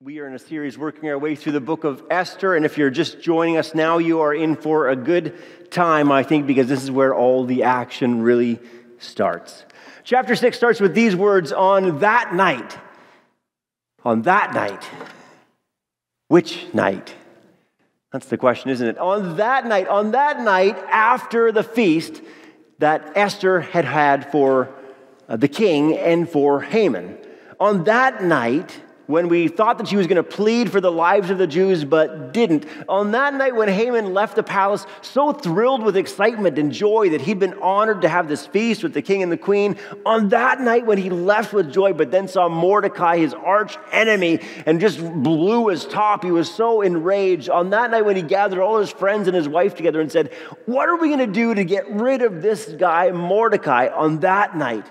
We are in a series working our way through the book of Esther, and if you're just joining us now, you are in for a good time, I think, because this is where all the action really starts. Chapter 6 starts with these words On that night, on that night, which night? That's the question, isn't it? On that night, on that night after the feast that Esther had had for uh, the king and for Haman, on that night, when we thought that she was going to plead for the lives of the Jews but didn't. On that night when Haman left the palace, so thrilled with excitement and joy that he'd been honored to have this feast with the king and the queen, on that night when he left with joy but then saw Mordecai, his arch enemy, and just blew his top, he was so enraged. On that night when he gathered all his friends and his wife together and said, What are we going to do to get rid of this guy, Mordecai, on that night?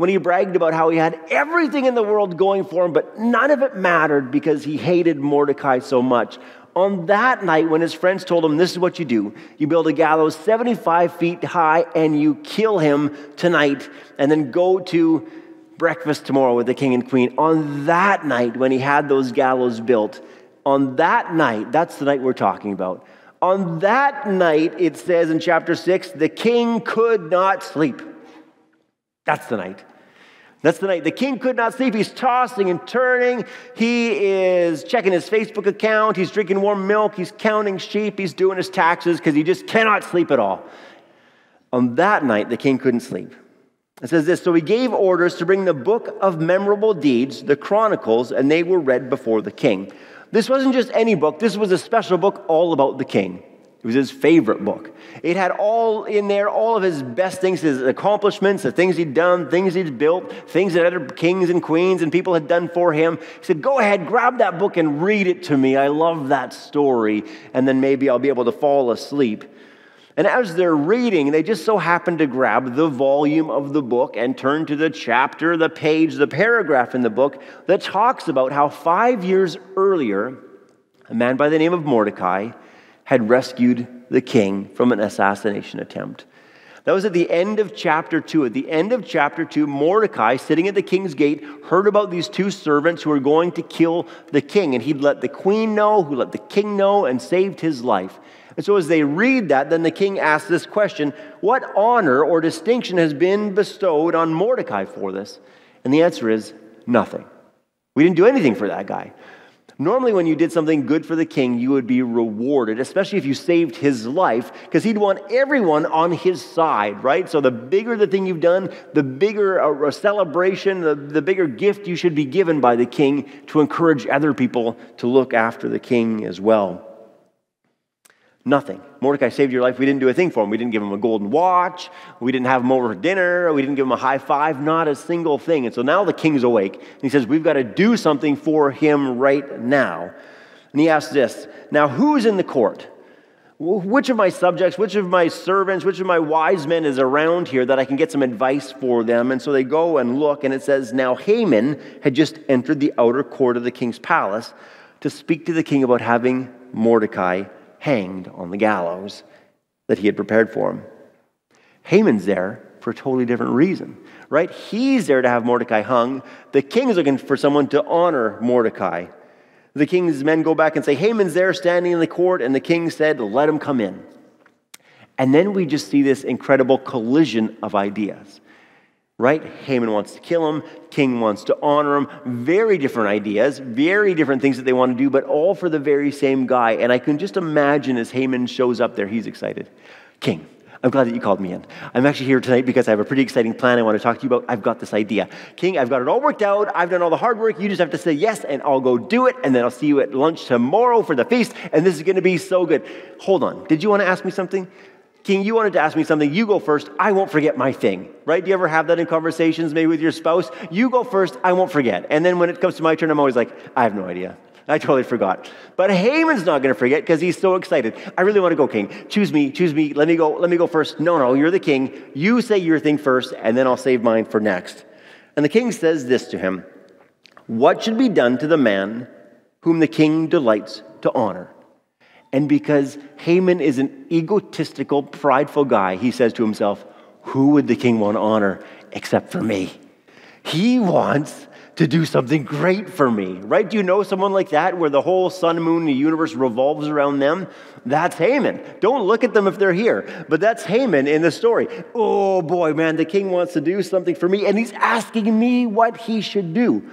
When he bragged about how he had everything in the world going for him, but none of it mattered because he hated Mordecai so much. On that night, when his friends told him, This is what you do you build a gallows 75 feet high and you kill him tonight, and then go to breakfast tomorrow with the king and queen. On that night, when he had those gallows built, on that night, that's the night we're talking about. On that night, it says in chapter 6, the king could not sleep. That's the night. That's the night. The king could not sleep. He's tossing and turning. He is checking his Facebook account. He's drinking warm milk. He's counting sheep. He's doing his taxes because he just cannot sleep at all. On that night, the king couldn't sleep. It says this So he gave orders to bring the book of memorable deeds, the Chronicles, and they were read before the king. This wasn't just any book, this was a special book all about the king. It was his favorite book. It had all in there, all of his best things, his accomplishments, the things he'd done, things he'd built, things that other kings and queens and people had done for him. He said, Go ahead, grab that book and read it to me. I love that story. And then maybe I'll be able to fall asleep. And as they're reading, they just so happen to grab the volume of the book and turn to the chapter, the page, the paragraph in the book that talks about how five years earlier, a man by the name of Mordecai, had rescued the king from an assassination attempt. That was at the end of chapter 2. At the end of chapter 2, Mordecai, sitting at the king's gate, heard about these two servants who were going to kill the king. And he'd let the queen know, who let the king know, and saved his life. And so, as they read that, then the king asks this question What honor or distinction has been bestowed on Mordecai for this? And the answer is nothing. We didn't do anything for that guy. Normally, when you did something good for the king, you would be rewarded, especially if you saved his life, because he'd want everyone on his side, right? So, the bigger the thing you've done, the bigger a celebration, the, the bigger gift you should be given by the king to encourage other people to look after the king as well. Nothing. Mordecai saved your life. We didn't do a thing for him. We didn't give him a golden watch. We didn't have him over for dinner. We didn't give him a high five. Not a single thing. And so now the king's awake. And he says, We've got to do something for him right now. And he asks this Now, who's in the court? Which of my subjects, which of my servants, which of my wise men is around here that I can get some advice for them? And so they go and look, and it says, Now Haman had just entered the outer court of the king's palace to speak to the king about having Mordecai hanged on the gallows that he had prepared for him. Haman's there for a totally different reason, right? He's there to have Mordecai hung. The king is looking for someone to honor Mordecai. The king's men go back and say, Haman's there standing in the court, and the king said, Let him come in. And then we just see this incredible collision of ideas right? Haman wants to kill him, king wants to honor him. Very different ideas, very different things that they want to do, but all for the very same guy. And I can just imagine as Haman shows up there, he's excited. King, I'm glad that you called me in. I'm actually here tonight because I have a pretty exciting plan I want to talk to you about. I've got this idea. King, I've got it all worked out. I've done all the hard work. You just have to say yes, and I'll go do it. And then I'll see you at lunch tomorrow for the feast. And this is going to be so good. Hold on. Did you want to ask me something? King, you wanted to ask me something. You go first. I won't forget my thing, right? Do you ever have that in conversations, maybe with your spouse? You go first. I won't forget. And then when it comes to my turn, I'm always like, I have no idea. I totally forgot. But Haman's not going to forget because he's so excited. I really want to go, King. Choose me. Choose me. Let me go. Let me go first. No, no, you're the king. You say your thing first, and then I'll save mine for next. And the king says this to him What should be done to the man whom the king delights to honor? And because Haman is an egotistical, prideful guy, he says to himself, Who would the king want to honor except for me? He wants to do something great for me, right? Do you know someone like that where the whole sun, moon, the universe revolves around them? That's Haman. Don't look at them if they're here, but that's Haman in the story. Oh boy, man, the king wants to do something for me, and he's asking me what he should do.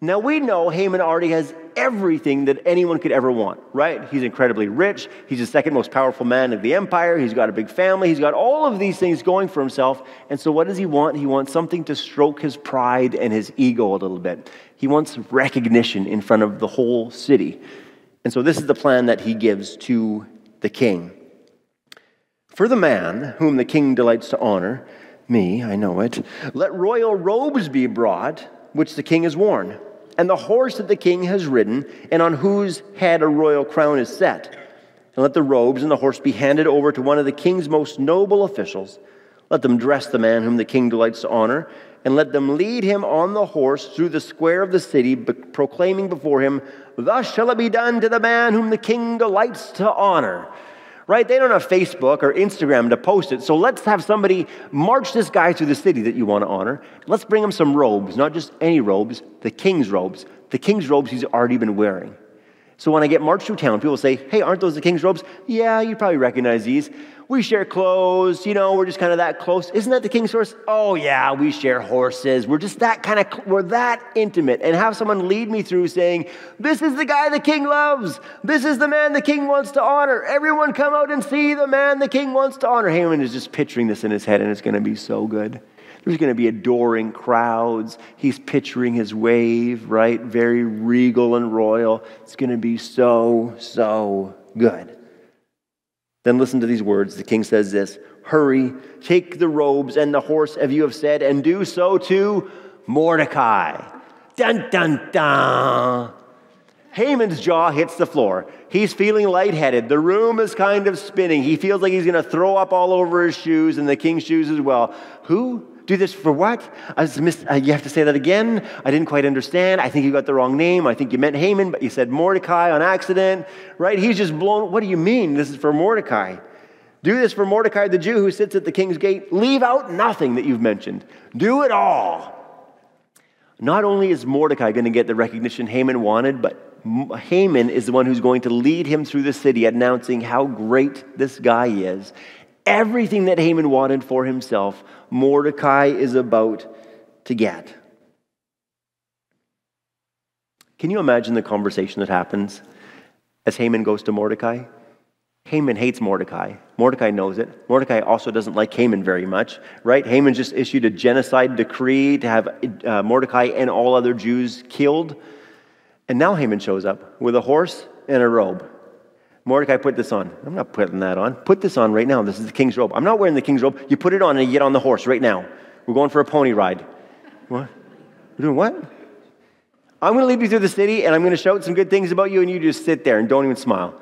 Now we know Haman already has everything that anyone could ever want, right? He's incredibly rich. He's the second most powerful man of the empire. He's got a big family. He's got all of these things going for himself. And so, what does he want? He wants something to stroke his pride and his ego a little bit. He wants recognition in front of the whole city. And so, this is the plan that he gives to the king. For the man whom the king delights to honor, me, I know it, let royal robes be brought, which the king has worn and the horse that the king has ridden, and on whose head a royal crown is set. And let the robes and the horse be handed over to one of the king's most noble officials. Let them dress the man whom the king delights to honor, and let them lead him on the horse through the square of the city, proclaiming before him, Thus shall it be done to the man whom the king delights to honor right? They don't have Facebook or Instagram to post it. So let's have somebody march this guy through the city that you want to honor. Let's bring him some robes, not just any robes, the king's robes. The king's robes he's already been wearing. So when I get marched through town, people say, Hey, aren't those the king's robes? Yeah, you probably recognize these. We share clothes, you know, we're just kind of that close. Isn't that the king's horse? Oh, yeah, we share horses. We're just that kind of, we're that intimate. And have someone lead me through saying, This is the guy the king loves. This is the man the king wants to honor. Everyone come out and see the man the king wants to honor. Haman is just picturing this in his head, and it's going to be so good. There's going to be adoring crowds. He's picturing his wave, right? Very regal and royal. It's going to be so, so good. Then listen to these words. The king says this Hurry, take the robes and the horse, as you have said, and do so to Mordecai. Dun, dun, dun. Haman's jaw hits the floor. He's feeling lightheaded. The room is kind of spinning. He feels like he's going to throw up all over his shoes and the king's shoes as well. Who do this for what? Uh, you have to say that again. I didn't quite understand. I think you got the wrong name. I think you meant Haman, but you said Mordecai on accident, right? He's just blown. What do you mean? This is for Mordecai. Do this for Mordecai the Jew who sits at the king's gate. Leave out nothing that you've mentioned. Do it all. Not only is Mordecai going to get the recognition Haman wanted, but Haman is the one who's going to lead him through the city, announcing how great this guy is Everything that Haman wanted for himself, Mordecai is about to get. Can you imagine the conversation that happens as Haman goes to Mordecai? Haman hates Mordecai. Mordecai knows it. Mordecai also doesn't like Haman very much, right? Haman just issued a genocide decree to have uh, Mordecai and all other Jews killed. And now Haman shows up with a horse and a robe. Mordecai, put this on. I'm not putting that on. Put this on right now. This is the king's robe. I'm not wearing the king's robe. You put it on and you get on the horse right now. We're going for a pony ride. What? We're doing what? I'm going to lead you through the city and I'm going to shout some good things about you and you just sit there and don't even smile.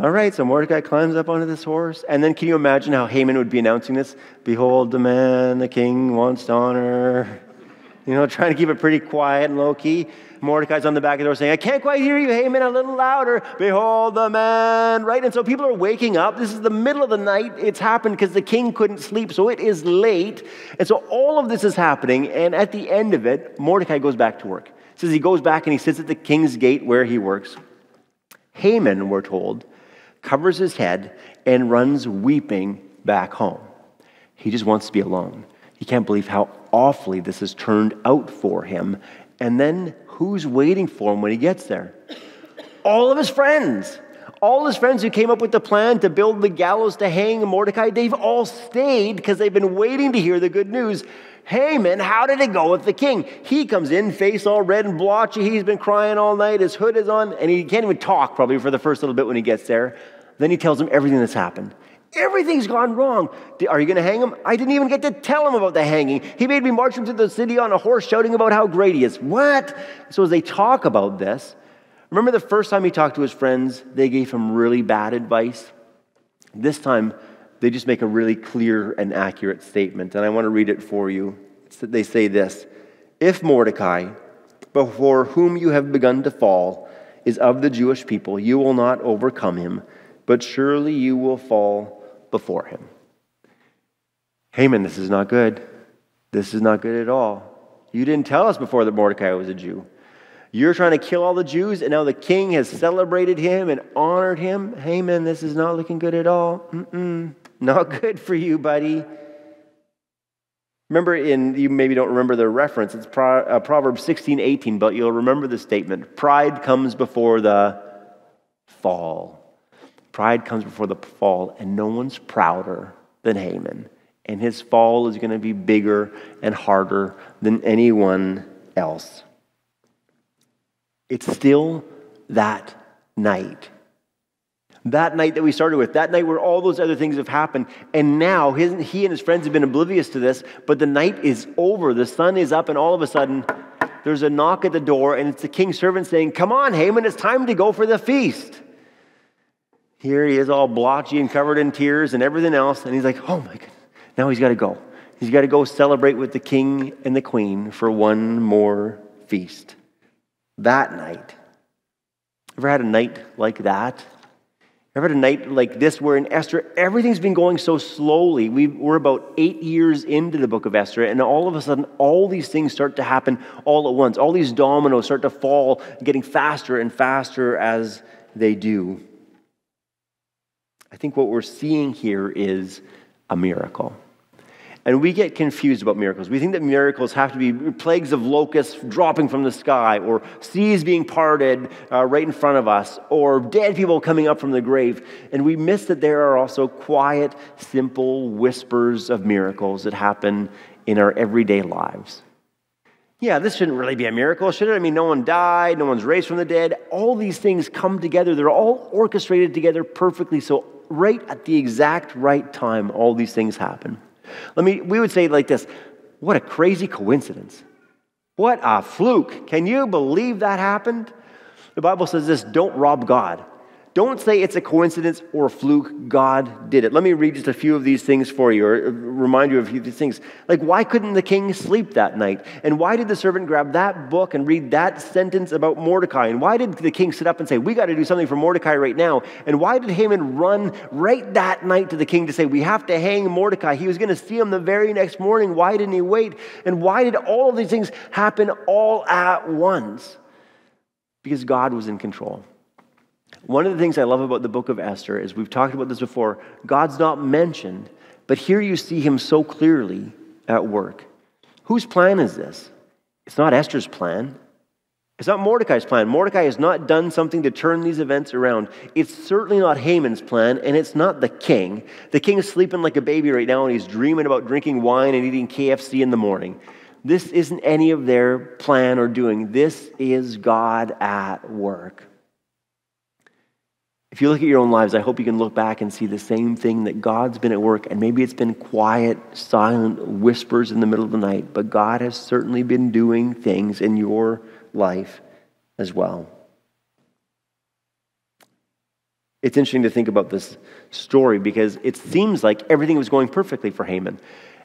All right, so Mordecai climbs up onto this horse. And then can you imagine how Haman would be announcing this? Behold, the man the king wants to honor. You know, trying to keep it pretty quiet and low key. Mordecai's on the back of the door saying, I can't quite hear you, Haman, a little louder. Behold the man, right? And so people are waking up. This is the middle of the night. It's happened because the king couldn't sleep, so it is late. And so all of this is happening. And at the end of it, Mordecai goes back to work. It says he goes back and he sits at the king's gate where he works. Haman, we're told, covers his head and runs weeping back home. He just wants to be alone. He can't believe how awfully this has turned out for him. And then who's waiting for him when he gets there? All of his friends. All his friends who came up with the plan to build the gallows to hang Mordecai, they've all stayed because they've been waiting to hear the good news. Haman, how did it go with the king? He comes in, face all red and blotchy. He's been crying all night. His hood is on, and he can't even talk probably for the first little bit when he gets there. Then he tells him everything that's happened. Everything's gone wrong. Are you going to hang him? I didn't even get to tell him about the hanging. He made me march him to the city on a horse shouting about how great he is. What? So, as they talk about this, remember the first time he talked to his friends, they gave him really bad advice? This time, they just make a really clear and accurate statement, and I want to read it for you. They say this If Mordecai, before whom you have begun to fall, is of the Jewish people, you will not overcome him, but surely you will fall before him. Haman, this is not good. This is not good at all. You didn't tell us before that Mordecai was a Jew. You're trying to kill all the Jews, and now the king has celebrated him and honored him. Haman, this is not looking good at all. Mm-mm, not good for you, buddy. Remember, in you maybe don't remember the reference. It's Pro, uh, Proverbs 16, 18, but you'll remember the statement Pride comes before the fall. Pride comes before the fall, and no one's prouder than Haman. And his fall is going to be bigger and harder than anyone else. It's still that night. That night that we started with, that night where all those other things have happened. And now his, he and his friends have been oblivious to this, but the night is over. The sun is up, and all of a sudden, there's a knock at the door, and it's the king's servant saying, Come on, Haman, it's time to go for the feast. Here he is, all blotchy and covered in tears and everything else. And he's like, Oh my goodness. Now he's got to go. He's got to go celebrate with the king and the queen for one more feast that night. Ever had a night like that? Ever had a night like this where in Esther, everything's been going so slowly? we are about eight years into the book of Esther, and all of a sudden, all these things start to happen all at once. All these dominoes start to fall, getting faster and faster as they do. I think what we're seeing here is a miracle. And we get confused about miracles. We think that miracles have to be plagues of locusts dropping from the sky, or seas being parted uh, right in front of us, or dead people coming up from the grave. And we miss that there are also quiet, simple whispers of miracles that happen in our everyday lives. Yeah, this shouldn't really be a miracle, should it? I mean, no one died, no one's raised from the dead. All these things come together, they're all orchestrated together perfectly. So, right at the exact right time, all these things happen. Let me, we would say like this what a crazy coincidence. What a fluke. Can you believe that happened? The Bible says this don't rob God. Don't say it's a coincidence or a fluke. God did it. Let me read just a few of these things for you, or uh, remind you of a few of these things. Like, why couldn't the king sleep that night? And why did the servant grab that book and read that sentence about Mordecai? And why did the king sit up and say, We got to do something for Mordecai right now? And why did Haman run right that night to the king to say, We have to hang Mordecai? He was going to see him the very next morning. Why didn't he wait? And why did all of these things happen all at once? Because God was in control. One of the things I love about the book of Esther is we've talked about this before, God's not mentioned, but here you see him so clearly at work. Whose plan is this? It's not Esther's plan. It's not Mordecai's plan. Mordecai has not done something to turn these events around. It's certainly not Haman's plan, and it's not the king. The king is sleeping like a baby right now, and he's dreaming about drinking wine and eating KFC in the morning. This isn't any of their plan or doing. This is God at work. If you look at your own lives, I hope you can look back and see the same thing that God's been at work. And maybe it's been quiet, silent whispers in the middle of the night, but God has certainly been doing things in your life as well. It's interesting to think about this story because it seems like everything was going perfectly for Haman.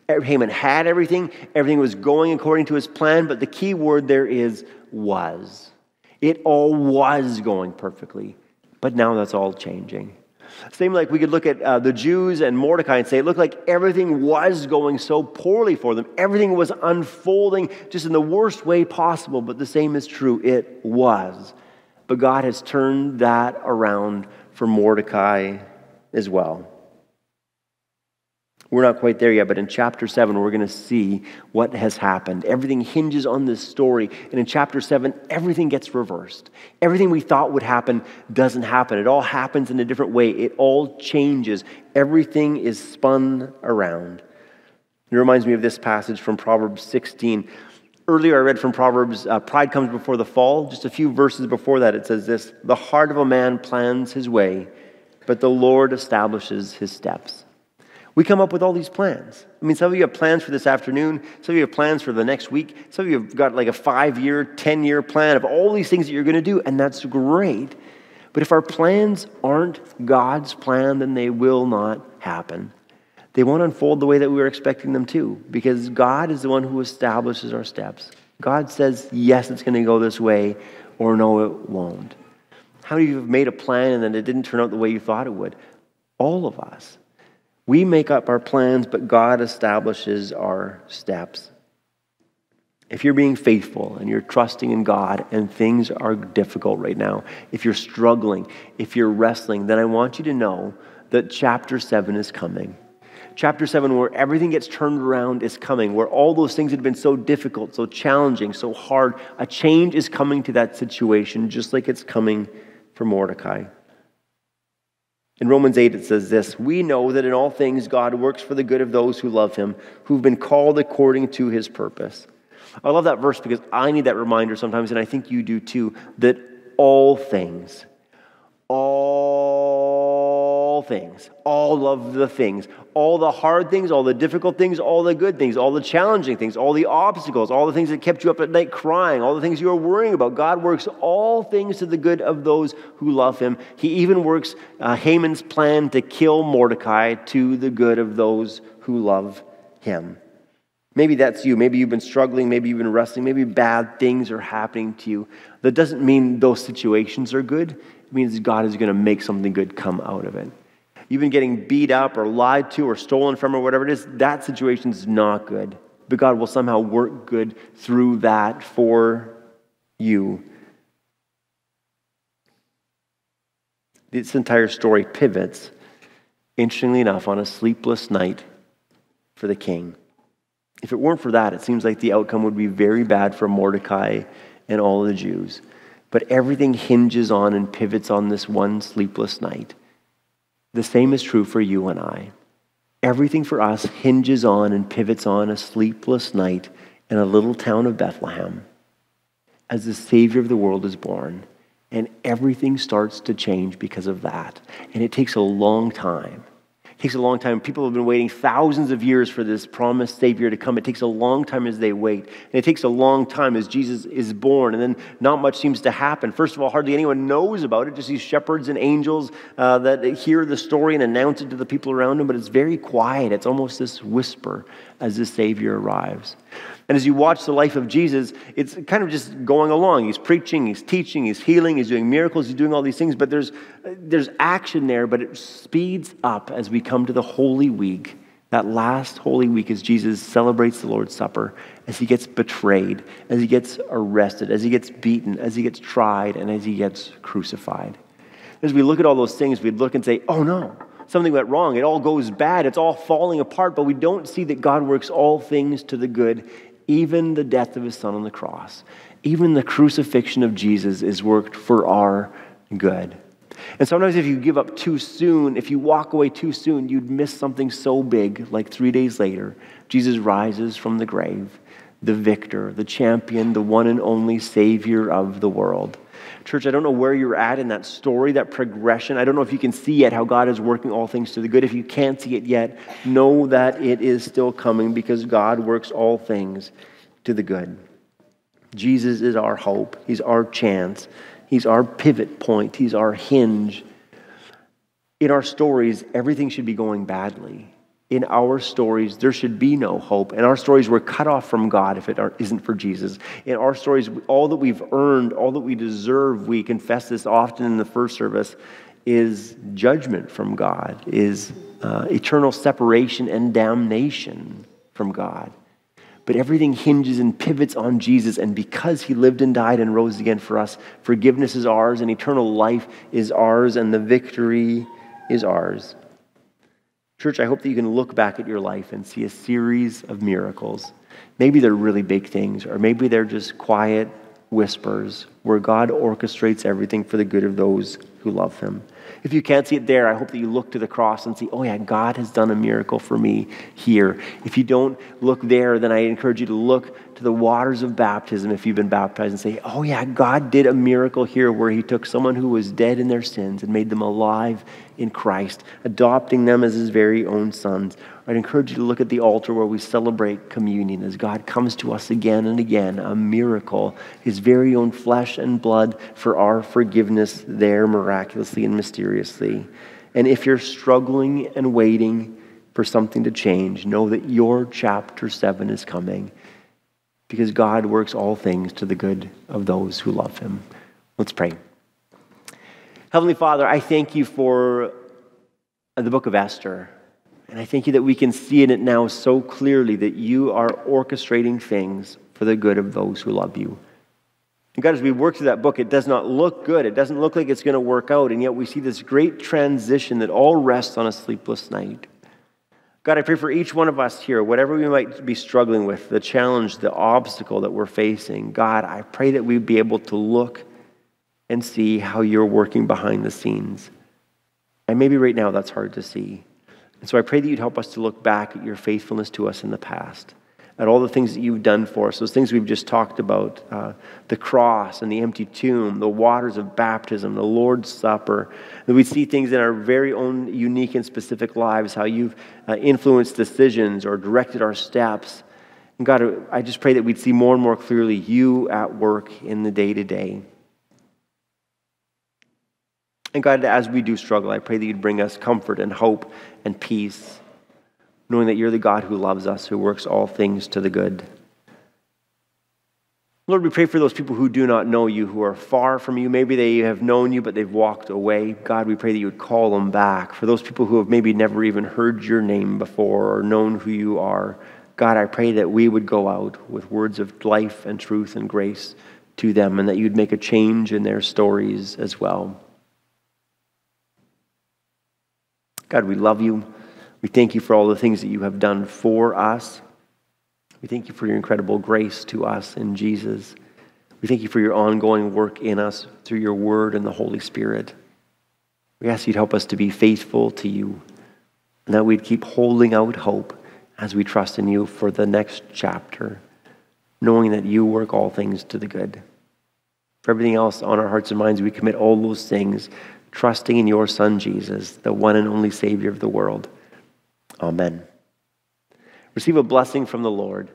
Haman had everything, everything was going according to his plan, but the key word there is was. It all was going perfectly. But now that's all changing. Same like we could look at uh, the Jews and Mordecai and say it looked like everything was going so poorly for them. Everything was unfolding just in the worst way possible, but the same is true. It was. But God has turned that around for Mordecai as well. We're not quite there yet, but in chapter 7, we're going to see what has happened. Everything hinges on this story. And in chapter 7, everything gets reversed. Everything we thought would happen doesn't happen. It all happens in a different way, it all changes. Everything is spun around. It reminds me of this passage from Proverbs 16. Earlier, I read from Proverbs, uh, pride comes before the fall. Just a few verses before that, it says this The heart of a man plans his way, but the Lord establishes his steps. We come up with all these plans. I mean, some of you have plans for this afternoon, some of you have plans for the next week, some of you have got like a five year, 10 year plan of all these things that you're going to do, and that's great. But if our plans aren't God's plan, then they will not happen. They won't unfold the way that we were expecting them to, because God is the one who establishes our steps. God says, yes, it's going to go this way, or no, it won't. How many of you have made a plan and then it didn't turn out the way you thought it would? All of us. We make up our plans, but God establishes our steps. If you're being faithful and you're trusting in God and things are difficult right now, if you're struggling, if you're wrestling, then I want you to know that chapter 7 is coming. Chapter 7, where everything gets turned around, is coming, where all those things that have been so difficult, so challenging, so hard, a change is coming to that situation, just like it's coming for Mordecai. In Romans 8, it says this We know that in all things God works for the good of those who love him, who've been called according to his purpose. I love that verse because I need that reminder sometimes, and I think you do too, that all things, all things, all of the things, all the hard things, all the difficult things, all the good things, all the challenging things, all the obstacles, all the things that kept you up at night crying, all the things you were worrying about. God works all things to the good of those who love him. He even works uh, Haman's plan to kill Mordecai to the good of those who love him. Maybe that's you. Maybe you've been struggling. Maybe you've been wrestling. Maybe bad things are happening to you. That doesn't mean those situations are good. It means God is going to make something good come out of it. You've been getting beat up or lied to or stolen from or whatever it is. That situation is not good. But God will somehow work good through that for you. This entire story pivots, interestingly enough, on a sleepless night for the king. If it weren't for that, it seems like the outcome would be very bad for Mordecai and all the Jews. But everything hinges on and pivots on this one sleepless night. The same is true for you and I. Everything for us hinges on and pivots on a sleepless night in a little town of Bethlehem as the Savior of the world is born. And everything starts to change because of that. And it takes a long time. It takes a long time. People have been waiting thousands of years for this promised Savior to come. It takes a long time as they wait. And it takes a long time as Jesus is born. And then not much seems to happen. First of all, hardly anyone knows about it, just these shepherds and angels uh, that hear the story and announce it to the people around them. But it's very quiet. It's almost this whisper as the Savior arrives. And as you watch the life of Jesus, it's kind of just going along. He's preaching, he's teaching, he's healing, he's doing miracles, he's doing all these things, but there's, there's action there, but it speeds up as we come to the Holy Week. That last Holy Week, as Jesus celebrates the Lord's Supper, as he gets betrayed, as he gets arrested, as he gets beaten, as he gets tried, and as he gets crucified. As we look at all those things, we'd look and say, oh no, something went wrong. It all goes bad. It's all falling apart, but we don't see that God works all things to the good even the death of his son on the cross, even the crucifixion of Jesus is worked for our good. And sometimes, if you give up too soon, if you walk away too soon, you'd miss something so big, like three days later, Jesus rises from the grave, the victor, the champion, the one and only Savior of the world. Church, I don't know where you're at in that story, that progression. I don't know if you can see yet how God is working all things to the good. If you can't see it yet, know that it is still coming because God works all things to the good. Jesus is our hope, He's our chance, He's our pivot point, He's our hinge. In our stories, everything should be going badly in our stories, there should be no hope. In our stories, we're cut off from God if it isn't for Jesus. In our stories, all that we've earned, all that we deserve, we confess this often in the first service, is judgment from God, is uh, eternal separation and damnation from God. But everything hinges and pivots on Jesus, and because he lived and died and rose again for us, forgiveness is ours, and eternal life is ours, and the victory is ours. Church, I hope that you can look back at your life and see a series of miracles. Maybe they're really big things, or maybe they're just quiet whispers where God orchestrates everything for the good of those who love Him. If you can't see it there, I hope that you look to the cross and see, oh, yeah, God has done a miracle for me here. If you don't look there, then I encourage you to look to the waters of baptism if you've been baptized and say, oh, yeah, God did a miracle here where He took someone who was dead in their sins and made them alive in Christ, adopting them as His very own sons. I'd encourage you to look at the altar where we celebrate communion as God comes to us again and again, a miracle, His very own flesh and blood for our forgiveness there miraculously and mysteriously. And if you're struggling and waiting for something to change, know that your chapter 7 is coming because God works all things to the good of those who love him. Let's pray. Heavenly Father, I thank you for uh, the book of Esther. And I thank you that we can see in it now so clearly that you are orchestrating things for the good of those who love you. And God, as we work through that book, it does not look good. It doesn't look like it's going to work out. And yet we see this great transition that all rests on a sleepless night. God, I pray for each one of us here, whatever we might be struggling with, the challenge, the obstacle that we're facing. God, I pray that we'd be able to look and see how you're working behind the scenes. And maybe right now that's hard to see. And so I pray that you'd help us to look back at your faithfulness to us in the past at all the things that you've done for us, those things we've just talked about uh, the cross and the empty tomb, the waters of baptism, the Lord's Supper. That we see things in our very own unique and specific lives, how you've uh, influenced decisions or directed our steps. And God, I just pray that we'd see more and more clearly you at work in the day to day. And God, as we do struggle, I pray that you'd bring us comfort and hope and peace knowing that you're the God who loves us, who works all things to the good. Lord, we pray for those people who do not know you, who are far from you. Maybe they have known you, but they've walked away. God, we pray that you would call them back. For those people who have maybe never even heard your name before or known who you are, God, I pray that we would go out with words of life and truth and grace to them and that you'd make a change in their stories as well. God, we love you. We thank you for all the things that you have done for us. We thank you for your incredible grace to us in Jesus. We thank you for your ongoing work in us through your word and the Holy Spirit. We ask you to help us to be faithful to you and that we'd keep holding out hope as we trust in you for the next chapter, knowing that you work all things to the good. For everything else on our hearts and minds, we commit all those things, trusting in your Son, Jesus, the one and only Savior of the world. Amen. Receive a blessing from the Lord.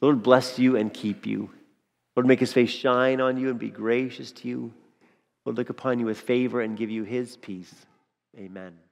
The Lord bless you and keep you. Lord, make his face shine on you and be gracious to you. Lord, look upon you with favor and give you his peace. Amen.